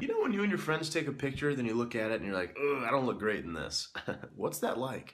You know when you and your friends take a picture, then you look at it and you're like, ugh, I don't look great in this. What's that like?